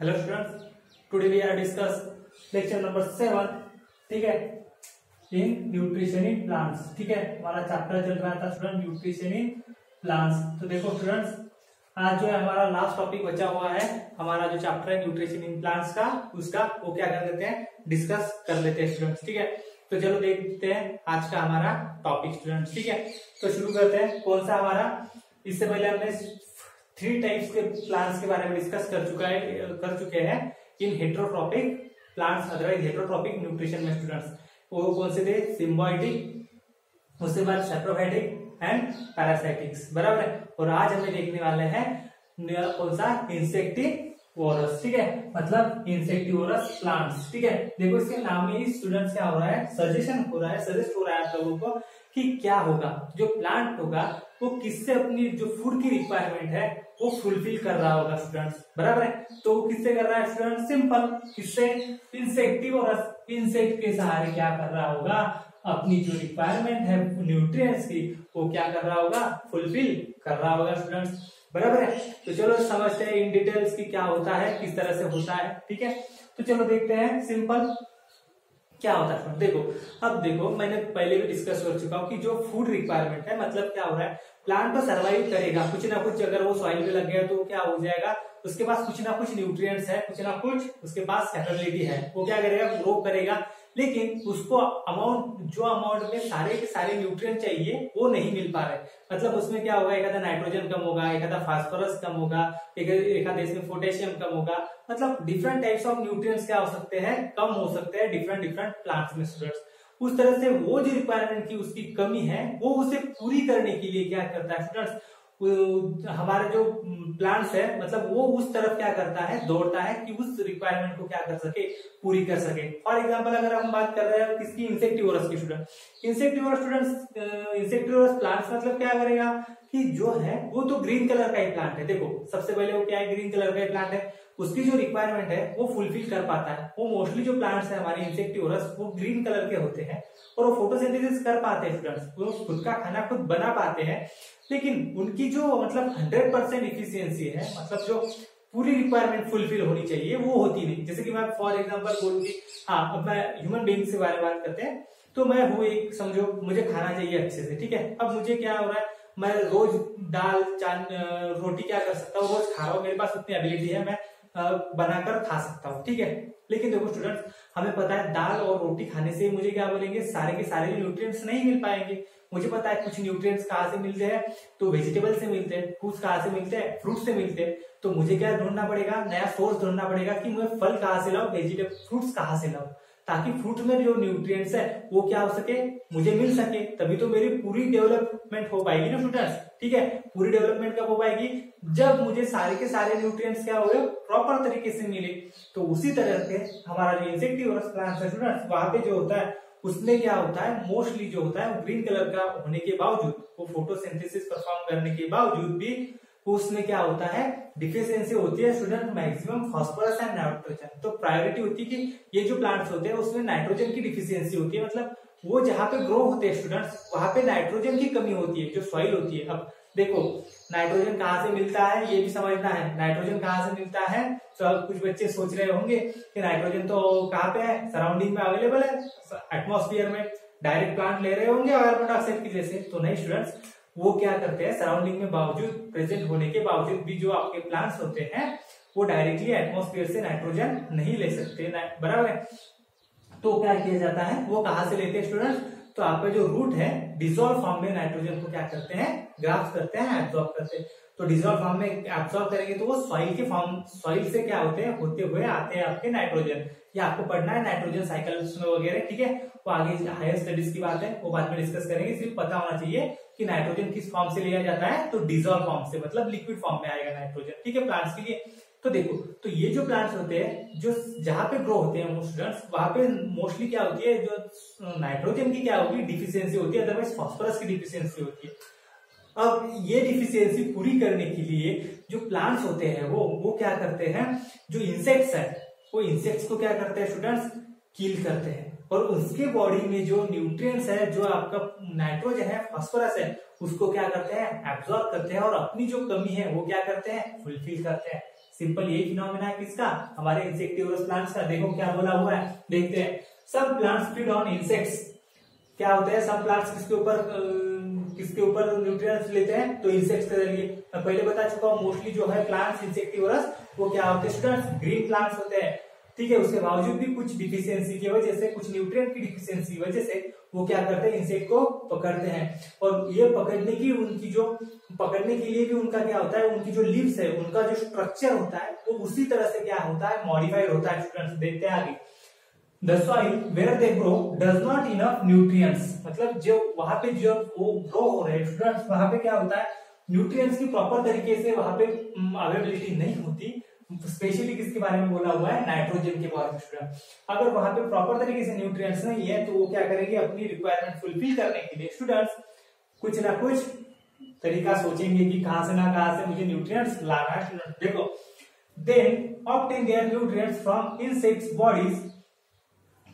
Hello students today we are discuss lecture number seven ठीक है? In nutrition in plants ठीक है? हमारा चैप्टर चल रहा था स्टूडेंट न्यूट्रिशन इन प्लांट्स तो देखो स्टूडेंट्स आज जो है हमारा लास्ट टॉपिक बचा हुआ है। हमारा जो चैप्टर है न्यूट्रिशन इन प्लांट्स का, उसका वो क्या कर लेते हैं? डिस्कस कर लेते हैं स्टूडेंट्स ठीक है? तो चलो देखते हैं आज का हमारा टॉपिक स्टूडेंट्स ठीक है? तो शुरू करते हैं। कौन सा हमारा? इससे पहले हमने थ्री टाइप्स के प्लांट्स के बारे में डिस्कस कर चुका है कर चुके हैं इन heterotrophic plants otherwise heterotrophic nutrition में स्टूडेंट्स वो कौन से थे? सिम्बोइटिक उसके बाद सेप्रोफाइटिक एंड पैरासाइटिक्स बराबर है? और आज हमें देखने वाले हैं कौन सा? इंसेक्टिवोरस ठीक है? मतलब इंसेक्टिवोरस प्लांट्स ठीक है? देखो इसके नाम में स्टूडेंट्स क्या हो रहा है? सजेशन हो रहा है सजेस्ट हो रहा है आप लोगों को कि क्या होगा? जो प्लांट होगा, वो किससे अपनी जो फ़ूड की रिक्वायरमेंट है, वो फुलफिल कर रहा होगा स्टूडेंट्स बराबर है? तो वो किससे कर रहा है स्टूडेंट सिंपल किससे? इंसेक्टिव और इंसेक्ट के सहारे क्या कर रहा होगा? अपनी जो रिक्वायरमेंट है न्यूट्रिएंट्स की, वो क्या कर रहा होगा? फुलफिल कर रहा होगा स्टूडेंट्स बराबर है? तो चलो समझते हैं इन डिटेल्स की क्या होता है, किस तरह से होता है, ठीक है? तो चलो देखते हैं. सिंपल क्या होता है? देखो, अब देखो, मैंने पहले भी डिस्कस कर चुका हूँ कि जो फ़ूड रिक्वायरमेंट है मतलब क्या हो रहा है? प्लांट तो सर्वाइव करेगा, कुछ ना कुछ अगर वो सॉइल में लग गया तो क्या हो जाएगा? उसके पास कुछ ना कुछ न्यूट्रिएंट्स है, कुछ ना कुछ, उसके पास कैपेबिलिटी है। वो क्या करेगा? ग्रो करेगा। लेकिन उसको अमाउंट जो अमाउंट में सारे के सारे न्यूट्रिएंट चाहिए, वो नहीं मिल पा रहे। मतलब उसमें क्या होगा? एक आधा नाइट्रोजन कम होगा, एक आधा फास्फोरस कम होगा, एक आधा इसमें पोटेशियम कम होगा। मतलब डिफरेंट टाइप्स ऑफ़ न्यूट्रिएंट्स क्या हो सकते हैं? कम हो सकते हैं डिफरेंट डिफरेंट प्लांट्स में स्टूडेंट्स उस तरह से वो जो रिक्वायरमेंट की उसकी कमी है, वो उसे पूरी करने के लिए क्या करता है स्टूडेंट्स हमारे जो प्लांट्स है मतलब वो उस तरफ़ क्या करता है, दौड़ता है कि उस रिक्वायरमेंट को क्या कर सके, पूरी कर सके। फॉर एग्ज़ाम्पल अगर हम बात कर रहे हैं किसकी इंसेक्टिवरस की student insectivorous students insectivorous plants मतलब क्या करेगा कि जो है, वो तो ग्रीन कलर का ही प्लांट है। देखो, सबसे पहले वो क्या है ग्रीन कलर का ही प्लांट है। उसकी जो रिक्वायरमेंट है, वो फुलफिल कर पाता है। वो मोस्टली जो प्लांट्स है हमारे इंसेक्टिवरस वो ग्रीन कलर के होते हैं। और वो फोटोसिंथेसिस कर पाते हैं स्टूडेंट्स वो खुद का खाना खुद बना पाते हैं। लेकिन उनकी जो मतलब हंड्रेड परसेंट इफिशियंसी है मतलब जो पूरी रिक्वायरमेंट फुलफिल होनी चाहिए, वो होती नहीं। जैसे कि मैं फॉर एग्ज़ाम्पल बोलूँगी हाँ अब मैं ह्यूमन बींग से बारे में बात करते हैं तो मैं हूँ एक समझो, मुझे खाना चाहिए अच्छे से, ठीक है? अब मुझे क्या हो रहा है, मैं रोज दाल चाँद रोटी क्या कर सकता हूँ? रोज खा रहा हूँ, मेरे पास उतनी एबिलिटी है, मैं बनाकर खा सकता हूँ, ठीक है? लेकिन देखो स्टूडेंट्स हमें पता है दाल और रोटी खाने से मुझे क्या बोलेंगे, सारे के सारे न्यूट्रिएंट्स नहीं मिल पाएँगे। मुझे पता है कुछ न्यूट्रिएंट्स कहाँ से मिलते हैं? तो वेजिटेबल से मिलते हैं कुछ कहाँ से मिलते हैं? फ्रूट से मिलते हैं। तो मुझे क्या ढूंढना पड़ेगा? नया सोर्स ढूंढना पड़ेगा कि मैं फल कहाँ से लाऊ वेजिटेबल फ्रूट्स कहाँ से लाऊ, ताकि फ्रूट में जो न्यूट्रिएंट्स है, वो क्या हो सके, मुझे मिल सके। तभी तो मेरी पूरी डेवलपमेंट हो पाएगी ना स्टूडेंट्स ठीक है? पूरी डेवलपमेंट कब हो पाएगी? जब मुझे सारे के सारे न्यूट्रिएंट्स क्या हो प्रॉपर तरीके से मिले। तो उसी तरह से हमारा जो इंसेक्टिव प्लांट्स है स्टूडेंट्स वहाँ पे जो होता है उसमें क्या होता है? मोस्टली जो होता है ग्रीन कलर का होने के बावजूद, वो फोटोसिंथेसिस परफॉर्म करने के बावजूद भी उसमें क्या होता है? डिफिशियंसी होती है student maximum phosphorus and nitrogen तो प्रायोरिटी होती है कि ये जो प्लांट्स होते हैं, उसमें नाइट्रोजन की डिफिशियंसी होती है। मतलब वो जहाँ पे ग्रो होते हैं स्टूडेंट्स वहाँ पे नाइट्रोजन की कमी होती है, जो सॉइल होती है। अब देखो नाइट्रोजन कहाँ से मिलता है? ये भी समझना है। नाइट्रोजन कहाँ से मिलता है? तो कुछ बच्चे सोच रहे होंगे कि नाइट्रोजन तो कहाँ पे है? सराउंडिंग में अवेलेबल है। एटमोस्फियर में डायरेक्ट प्लांट ले रहे होंगे कार्बन डाइऑक्साइड की जैसे। तो नहीं स्टूडेंट्स वो क्या करते हैं? सराउंडिंग में बावजूद प्रेजेंट होने के बावजूद भी जो आपके प्लांट्स होते हैं, वो डायरेक्टली एटमोस्फियर से नाइट्रोजन नहीं ले सकते। बराबर है? तो क्या किया जाता है? वो कहा से लेते हैं स्टूडेंट तो आपका जो रूट है डिजोल्व फॉर्म में नाइट्रोजन को क्या करते हैं? ग्राफ्ट करते हैं एब्जॉर्ब करते हैं। तो डिजोल्व फॉर्म में एब्जॉर्ब करेंगे तो वो सॉइल के फॉर्म सॉइल से क्या होते हैं? होते हुए आते हैं आपके नाइट्रोजन ये आपको पढ़ना है नाइट्रोजन साइकिल वगैरह, ठीक है? वो आगे हायर स्टडीज़ की बात है, वो बाद में डिस्कस करेंगे। सिर्फ़ पता होना चाहिए कि नाइट्रोजन किस फॉर्म से लिया जाता है तो डिजोल्व फॉर्म से मतलब लिक्विड फॉर्म में आएगा नाइट्रोजन ठीक है? प्लांट्स के लिए तो देखो तो ये जो प्लांट्स होते हैं, जो जहाँ पे ग्रो होते हैं स्टूडेंट्स वहाँ पे मोस्टली क्या होती है, जो नाइट्रोजन की क्या होगी डिफिशियंसी होती है अदरवाइज़ फॉस्फोरस की डिफिशियंसी होती है। अब ये डिफिशियंसी पूरी करने के लिए जो प्लांट्स होते हैं वो वो क्या करते हैं, जो इंसेक्ट्स है, वो इंसेक्ट्स को क्या करते हैं स्टूडेंट्स किल करते हैं। और उसके बॉडी में जो न्यूट्रिएंट्स है, जो आपका नाइट्रोजन है फॉस्फोरस है, उसको क्या करते हैं एब्जॉर्ब करते हैं और अपनी जो कमी है, वो क्या करते हैं फुलफिल करते हैं। सिंपल यही फिनोमिना है किसका? हमारे इंसेक्टिवरस प्लांट्स का। देखो क्या बोला हुआ है। देखते हैं। सब प्लांट्स फ़ीड ऑन इंसेक्ट्स क्या होते हैं? सब प्लांट्स किसके ऊपर किसके ऊपर न्यूट्रिएंट्स लेते हैं? तो इंसेक्ट्स के ज़रिए। मैं पहले बता चुका हूँ मोस्टली जो है प्लांट्स इंसेक्टिवरस वो क्या होते हैं? स्टूडेंट्स ग्रीन प्लांट्स होते हैं। ठीक है, उसके बावजूद भी कुछ डिफिशियंसी की वजह से, कुछ न्यूट्रिएंट की डिफिशियंसी की वजह से वो क्या करते हैं इंसेक्ट को पकड़ते हैं। और ये पकड़ने की उनकी जो, पकड़ने के लिए भी उनका क्या होता है, उनकी जो लिव्स है, उनका जो स्ट्रक्चर होता है, वो उसी तरह से क्या होता है मॉडिफाइड होता है स्टूडेंट्स देखते हैं आगे। The grow does not enough nutrients मतलब जो वहाँ पे जो वो ग्रो हो रहे स्टूडेंट्स वहाँ पे क्या होता है न्यूट्रिएंट्स की प्रॉपर तरीके से वहाँ पे अवेलेबिलिटी नहीं होती। स्पेशली किसके बारे में बोला हुआ है? नाइट्रोजन के बारे में अगर वहाँ पे प्रॉपर तरीके से न्यूट्रिएंट्स नहीं है तो वो क्या करेंगे? अपनी रिक्वायरमेंट फुलफिल करने के लिए स्टूडेंट्स कुछ ना कुछ तरीका सोचेंगे कि कहाँ से ना कहाँ से मुझे न्यूट्रिएंट्स लाना है स्टूडेंट देखो then obtain their nutrients from insects bodies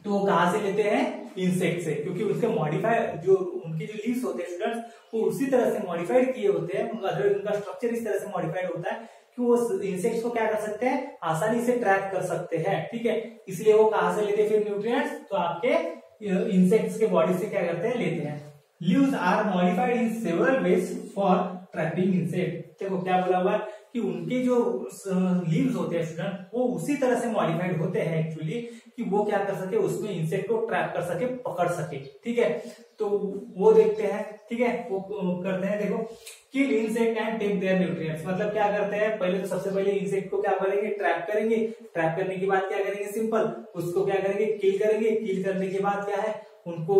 तो वो कहाँ से लेते हैं? इंसेक्ट से। क्योंकि उसके मॉडिफाई जो उनके जो लीव्स होते हैं स्टूडेंट्स वो उसी तरह से मॉडिफाइड किए होते हैं। उनका स्ट्रक्चर इस तरह से मॉडिफाइड होता है कि वो इंसेक्ट्स को क्या कर सकते हैं? आसानी से ट्रैक कर सकते हैं, ठीक है? इसलिए वो कहा से लेते हैं? फिर न्यूट्रिएंट्स तो आपके इंसेक्ट्स के बॉडी से क्या करते हैं? लेते हैं। Leaves are modified in several ways for trapping insect देखो, क्या बोला हुआ कि उनके जो लीव्स होते हैं स्टूडेंट वो उसी तरह से मॉडिफाइड होते हैं एक्चुअली कि वो क्या कर सके, उसमें इंसेक्ट को ट्रैप कर सके, पकड़ सके। ठीक है? तो वो देखते हैं, ठीक है? वो करते हैं, देखो। Kill insect and take their nutrients मतलब क्या करते हैं? पहले तो सबसे पहले इंसेक्ट को क्या करेंगे? ट्रैप करेंगे। ट्रैप करने के बाद क्या करेंगे? सिंपल उसको क्या करेंगे? किल करेंगे। किल करने के बाद क्या है? उनको,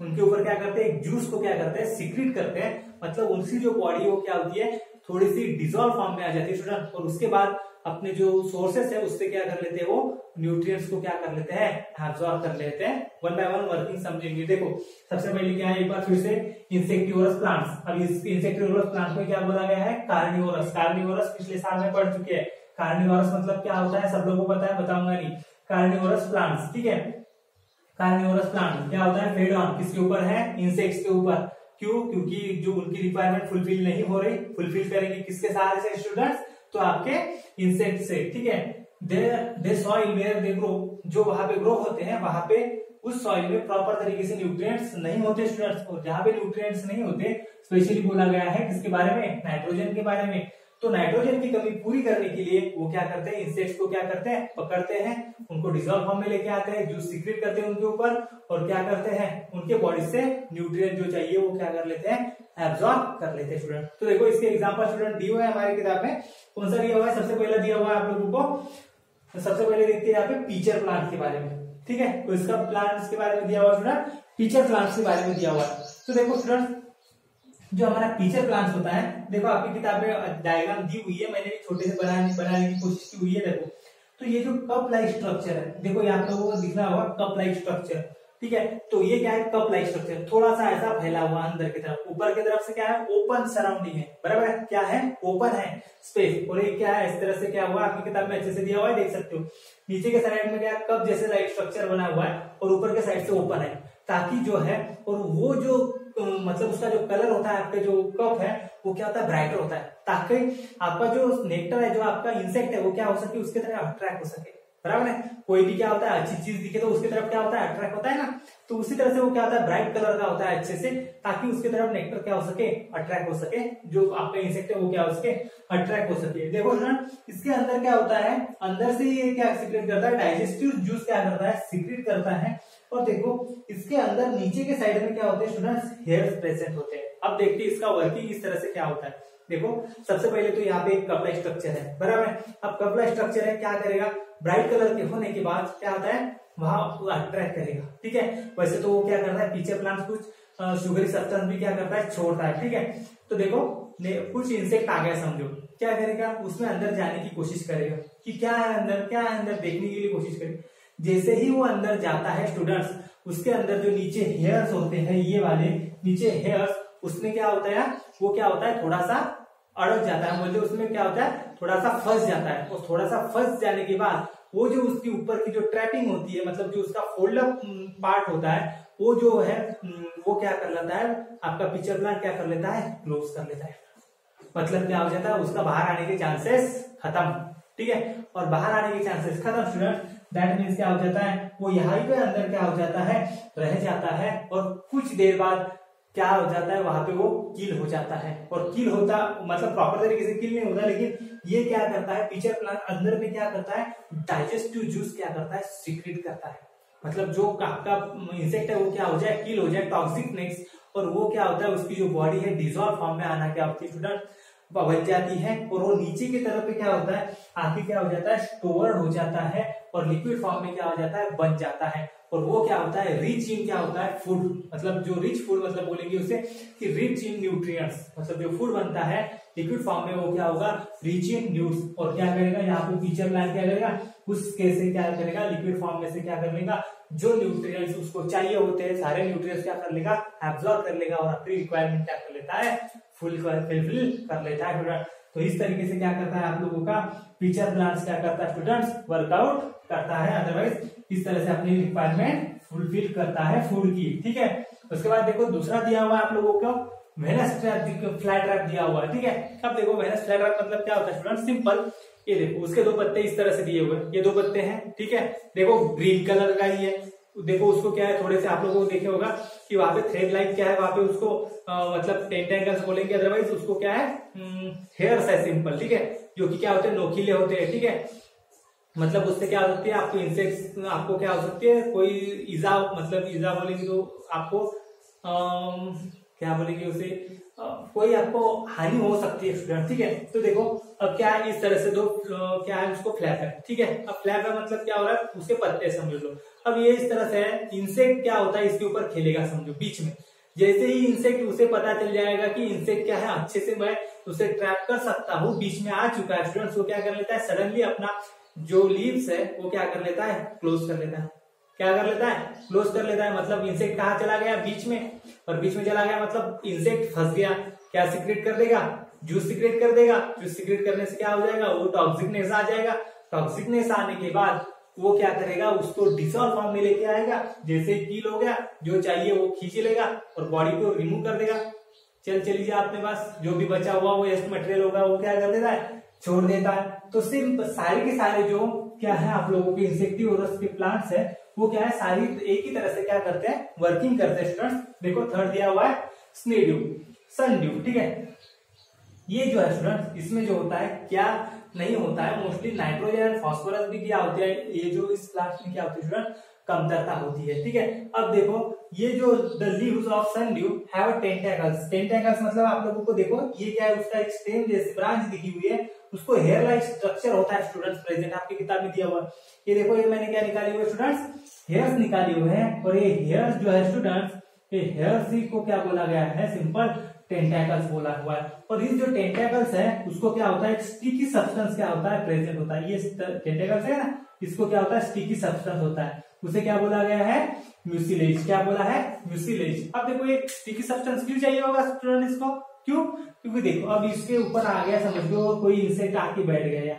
उनके ऊपर क्या करते हैं? जूस को क्या करते हैं? सीक्रेट करते हैं। मतलब उनकी जो बॉडी वो क्या होती है? थोड़ी सी डिजोल्व फॉर्म में आ जाती है स्टूडेंट और उसके बाद अपने जो सोर्सेस है, उससे क्या कर लेते हैं वो न्यूट्रिएंट्स को क्या कर लेते हैं एब्जॉर्ब कर लेते हैं। वन बाय वन वर्किंग समझेंगे। देखो, सबसे पहले क्या है, एक बार फिर से इंसेक्टिवरस प्लांट्स अब इस इंसेक्टिवरस प्लांट में क्या बोला गया है? कार्निवोरस कार्निवोरस पिछले साल में पढ़ चुके हैं। कार्निवोरस मतलब क्या होता है? सब लोगों को पता है, बताऊँगा नहीं। कार्निवोरस प्लांट्स ठीक है? कार्निवोरस प्लांट क्या होता है? फेड ऑन किसके ऊपर है? इंसेक्ट्स के ऊपर। क्यों? क्योंकि जो उनकी रिक्वायरमेंट फुलफिल नहीं हो रही। फुलफिल करेंगे किसके सहारे से? स्टूडेंट्स तो आपके इंसेक्ट से, ठीक है? The soil where they grow जो वहाँ पे ग्रो होते हैं, वहाँ पे उस सॉइल में प्रॉपर तरीके से न्यूट्रिएंट्स नहीं होते स्टूडेंट्स और जहाँ पे न्यूट्रिएंट्स नहीं होते स्पेशली बोला गया है किसके बारे में? नाइट्रोजन के बारे में। तो नाइट्रोजन की कमी पूरी करने के लिए वो क्या करते हैं? इंसेक्ट्स को क्या करते हैं? पकड़ते हैं। उनको डिजोल्व फॉर्म में लेके आते हैं जूस सीक्रेट करते हैं उनके ऊपर। और क्या करते हैं? उनके बॉडी से न्यूट्रिएंट जो चाहिए वो क्या कर लेते हैं? एब्जॉर्ब कर लेते हैं स्टूडेंट तो देखो इसके एग्ज़ाम्पल स्टूडेंट दिए हुए हैं हमारी किताब में। कौन सा दिया हुआ है? सबसे पहले दिया हुआ है आप लोगों को। तो सबसे पहले देखते हैं यहाँ पे पीचर प्लांट के बारे में। ठीक है? तो इसका प्लांट के बारे में दिया हुआ स्टूडेंट पीचर प्लांट के बारे में दिया हुआ है। तो देखो स्टूडेंट जो हमारा पीचर प्लांट होता है, देखो आपकी किताब में डायग्राम दी हुई है, मैंने भी छोटे से बनाने बनाने की कोशिश की हुई है देखो। तो ये जो कप लाइक स्ट्रक्चर है, देखो यहाँ पे वो दिख रहा होगा कप लाइक स्ट्रक्चर ठीक है? तो ये क्या है? कप लाइक स्ट्रक्चर थोड़ा सा ऐसा फैला हुआ अंदर की तरफ़। ऊपर की तरफ़ से क्या है? ओपन सराउंडिंग है, बराबर है? क्या है? ओपन है स्पेस और ये क्या है? इस तरह से क्या हुआ? आपकी किताब में अच्छे से दिया हुआ है, देख सकते हो। नीचे के साइड में क्या कप जैसे लाइक स्ट्रक्चर बना हुआ है, और ऊपर के साइड से ओपन है, ताकि जो है, और वो जो मतलब उसका जो कलर होता है, आपके जो कप है, वो क्या होता है? ब्राइटर होता है। ताकि आपका जो नेक्टर है, जो आपका इंसेक्ट है, वो क्या हो सके? उसके तरह अट्रैक्ट हो सके। बराबर है? कोई भी क्या होता है, अच्छी चीज़ दिखे तो उसकी तरफ़ क्या होता है? अट्रैक्ट होता है ना? तो उसी तरह से वो क्या होता है? ब्राइट कलर का होता है अच्छे से, ताकि उसकी तरफ़ नेक्टर क्या हो सके? अट्रैक्ट हो सके। जो आपका इंसेक्ट है, वो क्या हो सके? अट्रैक्ट हो सके। देखो ना, इसके अंदर क्या होता है? अंदर से ये क्या सिक्रेट करता है? डाइजेस्टिव जूस क्या करता है? सिक्रेट करता है। और देखो, इसके अंदर नीचे के साइड में क्या होते हैं स्टूडेंट्स हेयर प्रेजेंट होते हैं। अब देखते हैं इसका वर्किंग इस तरह से क्या होता है। देखो, सबसे पहले तो यहाँ पे एक कपड़ा स्ट्रक्चर है, बराबर? है अब कपड़ा स्ट्रक्चर है, क्या करेगा? ब्राइट कलर के होने के बाद क्या होता है? वहाँ अट्रैक्ट करेगा, ठीक है? वैसे तो वो क्या करता है, पीछे प्लांट कुछ शुगरी सब्सटेंस भी क्या करता है, छोड़ता है, ठीक है? तो देखो कुछ इंसेक्ट आ गया, समझो। क्या करेगा? उसमें अंदर जाने की कोशिश करेगा कि क्या है अंदर, क्या है अंदर देखने के लिए कोशिश करेगा। जैसे ही वो अंदर जाता है स्टूडेंट्स उसके अंदर जो नीचे हेयर्स होते हैं, ये वाले नीचे हेयर्स उसमें क्या होता है? वो क्या होता है? थोड़ा सा अड़क जाता है। बोलते उसमें क्या होता है? थोड़ा सा फंस जाता है। और थोड़ा सा फंस जाने के बाद, वो जो उसकी ऊपर की जो ट्रैपिंग होती है मतलब जो उसका फोल्डअप पार्ट होता है, वो जो है वो क्या कर लेता है? आपका पिक्चर प्लांट क्या कर लेता है? क्लोज कर लेता है। मतलब क्या हो जाता है? उसका बाहर आने के चांसेस खत्म। ठीक है? और बाहर आने के चांसेस खत्म स्टूडेंट दैट मीन्स क्या हो जाता है? वो यहाँ पे अंदर क्या हो जाता है? रह जाता है और कुछ देर बाद क्या हो जाता है? वहाँ पे वो किल हो जाता है। और किल होता मतलब प्रॉपर तरीके से किल नहीं होता, लेकिन ये क्या करता है? पीचर प्लांट अंदर में क्या करता है? डाइजेस्टिव जूस क्या करता है? सीक्रेट करता है। मतलब जो आपका इंसेक्ट है, वो क्या हो जाए? किल हो जाए टॉक्सिक नेक्स्ट और वो क्या होता है? उसकी जो बॉडी है डिजोल्व फॉर्म में आना क्या होती है स्टूडेंट बन जाती है और वो नीचे की तरफ़ पे क्या होता है? आगे क्या हो जाता है? स्टोर हो जाता है और लिक्विड फॉर्म में क्या हो जाता है? बन जाता है। और वो क्या होता है? रिच इन क्या होता है? फ़ूड मतलब जो रिच फ़ूड मतलब बोलेंगे उसे कि रिच इन न्यूट्रिएंट्स मतलब जो फ़ूड बनता है लिक्विड फॉर्म में वो क्या होगा? रिच इन न्यूट्स और क्या करेगा? यहाँ पे टीचर प्लान क्या करेगा? उस कैसे क्या करेगा? लिक्विड फॉर्म में से क्या कर लेगा? जो न्यूट्रिएंट्स उसको चाहिए होते हैं, सारे न्यूट्रिएंट्स क्या कर लेगा? एब्जॉर्ब कर लेगा और अपनी रिक्वायरमेंट क्या कर लेता है? फुल फुलफिल कर लेता है तो इस तरीके से क्या करता है आप लोगों का टीचर प्लान क्या करता है स्टूडेंट्स वर्कआउट करता है। अदरवाइज़ इस तरह से अपनी रिक्वायरमेंट फुलफिल करता है फ़ूड की। ठीक है? उसके बाद देखो, दूसरा दिया हुआ आप लोगों को वेनस फ्लैट ट्रैप दिया हुआ है। ठीक है? अब देखो वेनस फ्लैट ट्रैप मतलब क्या होता है स्टूडेंट सिंपल ये देखो, उसके दो पत्ते इस तरह से दिए हुए ये दो पत्ते हैं। ठीक है? देखो ग्रीन कलर का ही है। देखो उसको क्या है थोड़े से आप लोगों को देखे होगा कि वहाँ पे थ्रेड लाइन क्या है वहाँ पे उसको आ, मतलब टेंटेंगल्स बोलेंगे अदरवाइज़ उसको क्या है हेयर्स है सिंपल ठीक है? जो कि क्या होते हैं नोकीले होते हैं ठीक है? मतलब उससे क्या हो सकती है आपको इंसेक्ट आपको क्या हो सकती है कोई ईजा मतलब ईजा बोलेंगे तो आपको क्या बोलेंगे उसे? कोई आपको हानि हो सकती है स्टूडेंट ठीक है? तो देखो, अब क्या है इस तरह से दो क्या है उसको फ्लैप है, ठीक है? अब फ्लैप है मतलब क्या हो रहा है? उसके पत्ते समझ लो। अब ये इस तरह से है इंसेक्ट क्या होता है? इसके ऊपर खेलेगा समझो, बीच में। जैसे ही इंसेक्ट उसे पता चल जाएगा कि इंसेक्ट क्या है, अच्छे से मैं उसे ट्रैप कर सकता हूँ, बीच में आ चुका है। स्टूडेंट्स वो क्या कर लेता है? सडनली अपना जो लीव्स है, वो क्या कर लेता है? क्लोज कर लेता है। क्या कर लेता है? क्लोज कर लेता है। मतलब इंसेक्ट कहा चला गया? बीच में। और बीच में चला गया मतलब इंसेक्ट फंस गया। क्या सिक्रेट कर देगा? जूस सिक्रेट कर देगा। जूस सिक्रेट करने से क्या हो जाएगा? वो टॉक्सिकनेस आ जाएगा। टॉक्सिकनेस आने के बाद वो क्या करेगा? उसको डिसॉल्व फॉर्म में लेके आएगा। जैसे कील हो गया, जो चाहिए वो खींच लेगा और बॉडी को रिमूव कर देगा। चल, चली जाए अपने पास। जो भी बचा हुआ वो वेस्ट मटेरियल होगा, वो क्या कर देता है? छोड़ देता है। तो सिर्फ़ सारे के सारे जो क्या है, आप लोगों के इंसेक्टिव के प्लांट्स है वो क्या है, सारी एक ही तरह से क्या करते हैं वर्किंग करते हैं स्टूडेंट्स देखो थर्ड दिया हुआ है स्नेड्यू सनड्यू ठीक है? ये जो है स्टूडेंट इसमें जो होता है, क्या नहीं होता है मोस्टली नाइट्रोजन एंड फॉस्फोरस भी क्या होती है, ये जो इस प्लांट में क्या होती है स्टूडेंट कमतरता होती है, ठीक है? अब देखो, ये जो the leaves of sundew have tentacles tentacles मतलब आप लोगों को देखो, ये क्या है, उसका एक स्टेम जैसे ब्रांच दिखी हुई है उसको हेयर लाइक स्ट्रक्चर होता है स्टूडेंट्स प्रेजेंट आपकी किताब में दिया हुआ। ये देखो, ये मैंने क्या निकाली हुई स्टूडेंट्स हेयर्स निकाली हुए हैं और ये हेयर्स जो है स्टूडेंट्स ये हेयर को क्या बोला गया है? सिंपल टेंटेकल्स बोला हुआ है। और इस जो टेंटेकल्स है, उसको क्या होता है? स्टिकी सब्सटेंस क्या होता है? प्रेजेंट होता है। ये टेंटेकल्स है ना, इसको क्या होता है? स्टिकी सब्सटेंस होता है। उसे क्या बोला गया है? म्यूसिलेज क्या बोला है? म्यूसिलेज अब देखो, ये स्टिकी सब्सटेंस क्यों चाहिए होगा स्टूडेंट इसको क्यों? क्योंकि देखो, अब इसके ऊपर आ गया, समझ लो कोई इंसेक्ट आके बैठ गया।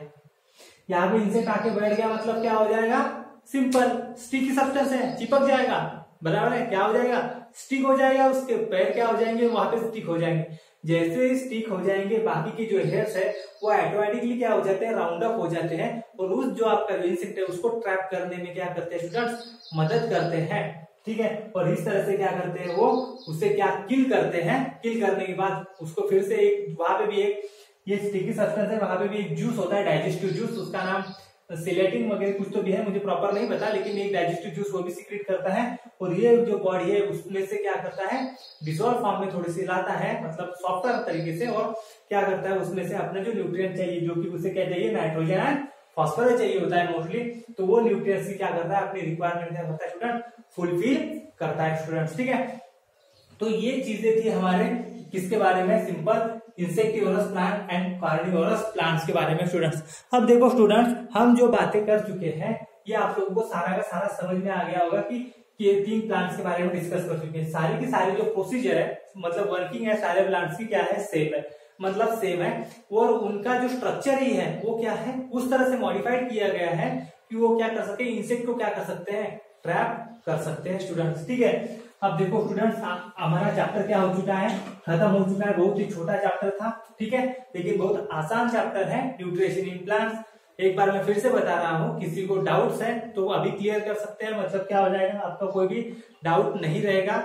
यहाँ पे इंसेक्ट आके बैठ गया मतलब क्या हो जाएगा? सिंपल स्टिकी सब्सटेंस है, चिपक जाएगा, बराबर है? क्या हो जाएगा? स्टिक हो जाएगा उसके, पैर क्या हो जाएँगे? वहाँ पे स्टिक हो जाएँगे। जैसे ही स्टिक हो जाएँगे, बाकी के जो हेयर्स है, वो ऑटोमेटिकली क्या हो जाते हैं? राउंड अप हो जाते हैं, और उस जो आपका इंसेक्ट है, उसको ट्रैप करने में क्या करते हैं स्टूडेंट्स मदद करते हैं। ठीक है? और इस तरह से क्या करते हैं वो? उसे क्या किल करते हैं? किल करने के बाद उसको फिर से एक, वहाँ पे भी एक, ये स्टिकी सब्सटेंस है, वहाँ पे भी एक जूस होता है डाइजेस्टिव जूस उसका नाम सिलेटिन वगैरह कुछ तो भी है, मुझे प्रॉपर नहीं पता, लेकिन एक डाइजेस्टिव जूस वो भी सीक्रेट करता है, और ये जो बॉडी है, उसमें से क्या करता है डिसॉल्व फॉर्म में थोड़ी सी लाता है मतलब सॉफ्टवेयर तरीके से, और क्या करता है, उसमें से अपना जो न्यूट्रिएंट चाहिए जो कि उसे क्या चाहिए नाइट्रोजन एंड फॉस्फोरस चाहिए होता है मोस्टली तो वो न्यूट्रिएंट्स क्या करता है, अपनी रिक्वायरमेंट क्या करता है स्टूडेंट फुलफिल करता है स्टूडेंट्स ठीक है? तो ये चीज़ें थी हमारे, किसके बारे में? Simple insectivorous plant and carnivorous plants के बारे में स्टूडेंट्स अब देखो स्टूडेंट्स हम जो बातें कर चुके हैं, ये आप लोगों को सारा का सारा समझ में आ गया होगा कि ये तीन प्लांट्स के बारे में डिस्कस कर चुके हैं। सारी की सारी जो प्रोसीजर है मतलब वर्किंग है, सारे प्लांट्स की क्या है सेम है। मतलब सेम है। और उनका जो स्ट्रक्चर ही है, वो क्या है? उस तरह से मॉडिफाइड किया गया है कि वो क्या कर सकते हैं? इंसेक्ट को क्या कर सकते हैं? ट्रैप कर सकते हैं स्टूडेंट्स ठीक है? अब देखो स्टूडेंट्स हमारा चैप्टर क्या हो चुका है? खत्म हो चुका है, बहुत ही छोटा चैप्टर था, ठीक है? लेकिन बहुत आसान चैप्टर है न्यूट्रिशन इन प्लांट्स एक बार मैं फिर से बता रहा हूँ, किसी को डाउट्स है तो अभी क्लियर कर सकते हैं मतलब क्या हो जाएगा? आपका कोई भी डाउट नहीं रहेगा।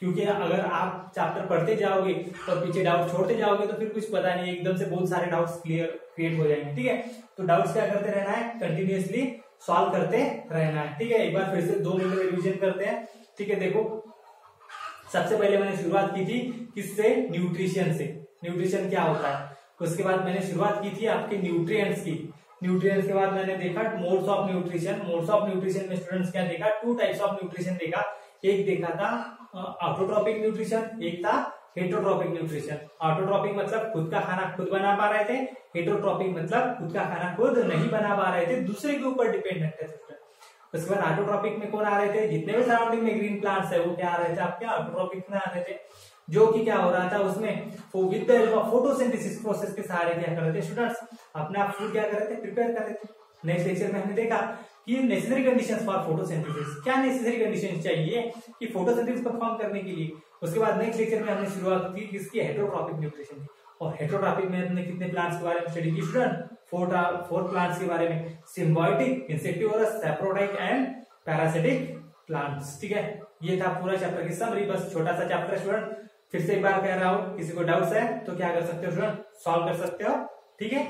क्योंकि अगर आप चैप्टर पढ़ते जाओगे तो पीछे डाउट छोड़ते जाओगे तो फिर कुछ पता नहीं एकदम से बहुत सारे डाउट्स क्लियर क्रिएट हो जाएँगे, ठीक है? तो डाउट्स क्या करते रहना है? कंटिन्यूसली सॉल्व करते रहना है, ठीक है? एक बार फिर से दो मिनट रिविजन करते हैं, ठीक है? देखो, सबसे पहले मैंने शुरुआत की थी किससे? न्यूट्रिशन से। न्यूट्रिशन क्या होता है? उसके बाद मैंने शुरुआत की थी आपके न्यूट्रिएंट्स की। न्यूट्रिएंट्स के बाद मैंने देखा modes of nutrition modes of nutrition में स्टूडेंट्स क्या देखा? टू टाइप्स ऑफ़ न्यूट्रिशन देखा। एक देखा था ऑटोट्रॉपिक न्यूट्रिशन एक था हेट्रोट्रॉपिक न्यूट्रिशन ऑटोट्रॉपिक मतलब खुद का खाना खुद बना पा रहे थे हेट्रोट्रॉपिक मतलब खुद का खाना खुद नहीं बना पा रहे थे, दूसरे के ऊपर डिपेंडेंट है उसके बाद ऑटोट्रॉपिक में कौन आ रहे थे? जितने भी सराउंडिंग में ग्रीन प्लांट्स है, वो क्या आ रहे थे आपके? ऑटोट्रॉपिक में आ रहे थे। जो कि क्या हो रहा था, उसमें विद द फोटोसिंथेसिस प्रोसेस के सहारे क्या कर रहे थे स्टूडेंट्स अपने आप फ़ूड क्या कर रहे थे? प्रिपेयर कर रहे थे। नेक्स्ट लेक्चर में हमने देखा कि नेसेसरी कंडीशंस फॉर फोटोसिंथेसिस क्या नेसेसरी कंडीशंस चाहिए कि फोटोसिंथेसिस परफॉर्म करने के लिए? उसके बाद नेक्स्ट लेक्चर में हमने शुरुआत की किसकी हेट्रोट्रॉपिक न्यूट्रिशन की और हेट्रोट्रॉपिक में हमने कितने प्लांट्स के बारे में स्टडी की? स्टूडेंट फोर फोर प्लांट्स के बारे में। Symbiotic insectivorous saprotrophic and parasitic plants ठीक है? ये था पूरा चैप्टर की समरी बस छोटा सा चैप्टर स्टूडेंट फिर से एक बार कह रहा हूँ, किसी को डाउट्स है तो क्या कर सकते हो स्टूडेंट सॉल्व कर सकते हो। ठीक है?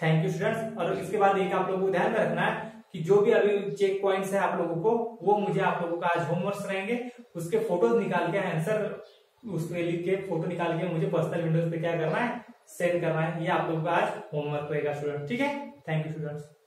थैंक यू स्टूडेंट्स और इसके बाद एक आप लोगों को ध्यान में रखना है कि जो भी अभी चेक पॉइंट्स है आप लोगों को, वो मुझे आप लोगों का आज होमवर्क रहेंगे। उसके फ़ोटोज़ निकाल के आंसर उसमें लिख के फ़ोटो निकाल के मुझे पर्सनल विंडोज़ पे क्या करना है सेंड करना है, ये आप लोगों का आज होमवर्क रहेगा स्टूडेंट ठीक है? Thank you students